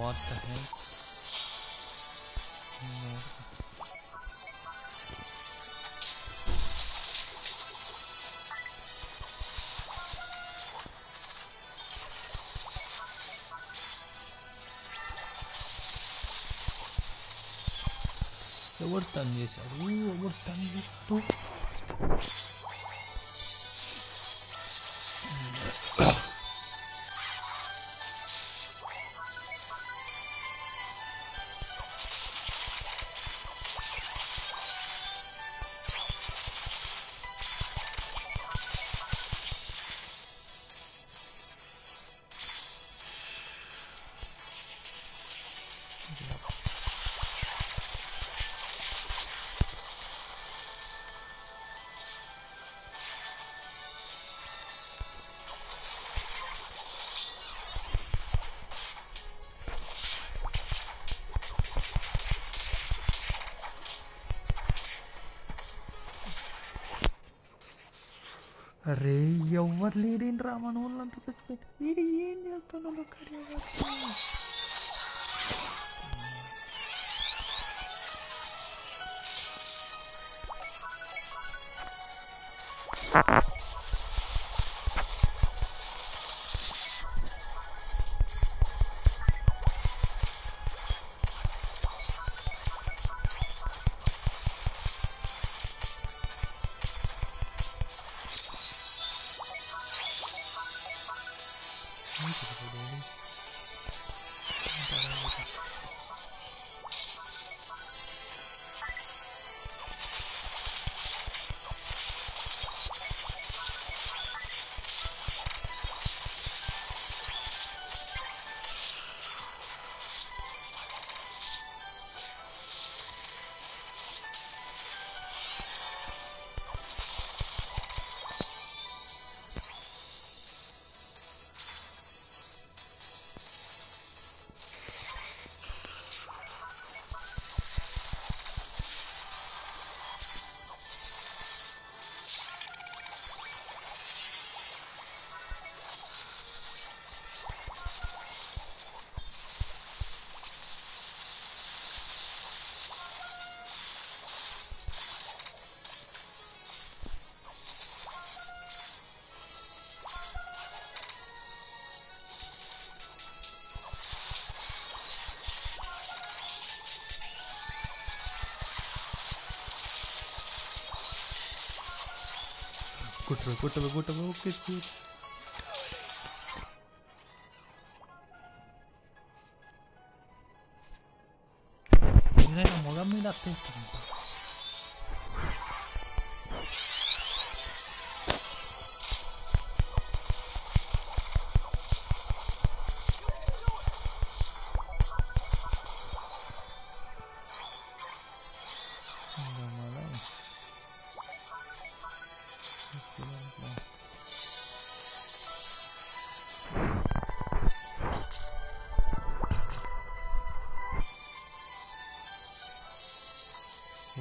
What the heck? No. Yo, this? Uh, ooh, what's done this? Too? అరే ఎవరు లేడేంట్రా మన వాళ్ళంతా చచ్చిపోయి వీడు ఏం చేస్తున్నాడు aqui, tá bom? Vamos parar, vou Good roll, good roll, good roll. Okay, good. 이래서 뭐랍니 다, 테이 프.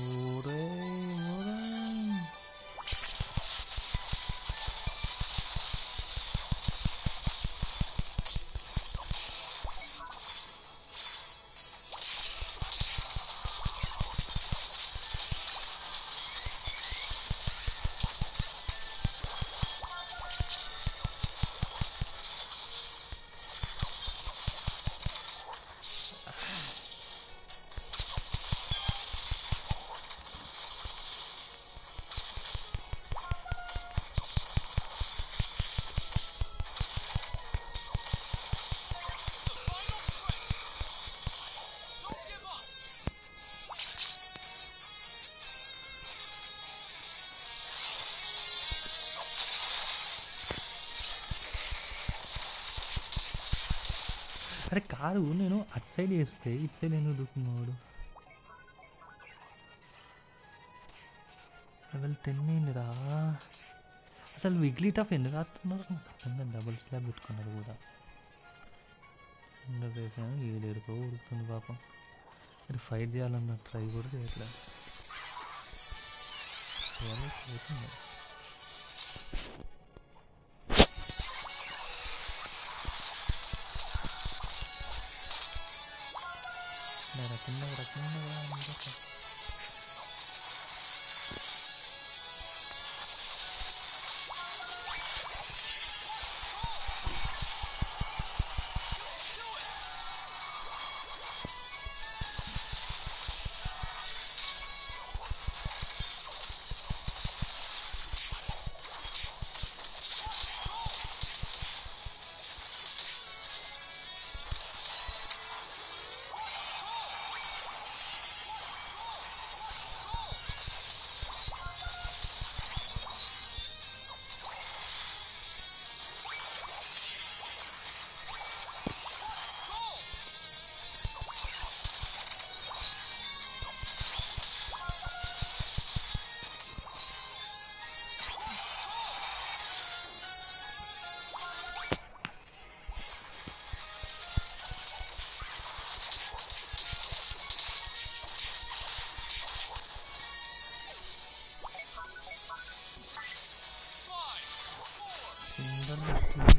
Ore. అరే కాదు నేను అటు సైడ్ వేస్తే ఇటు సైడ్ ఎందుకు దూకున్నాడు లెవెల్ టెన్ అయిందిరా అసలు విగ్లీ టఫ్ ఎందుకు ఆడుతున్నారు? నాకు డబుల్ స్లాబ్ పెట్టుకున్నారు కూడా. వేసాను ఏడేడుకో ఉడుకుతుంది పాపం. మరి ఫైట్ చేయాలన్న ట్రై కూడా చేయట్లేదు. చేయాలి, పోతుంది. Thank you.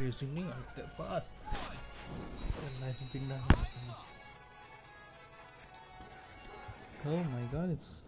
resuming after pass. Oh my god, it's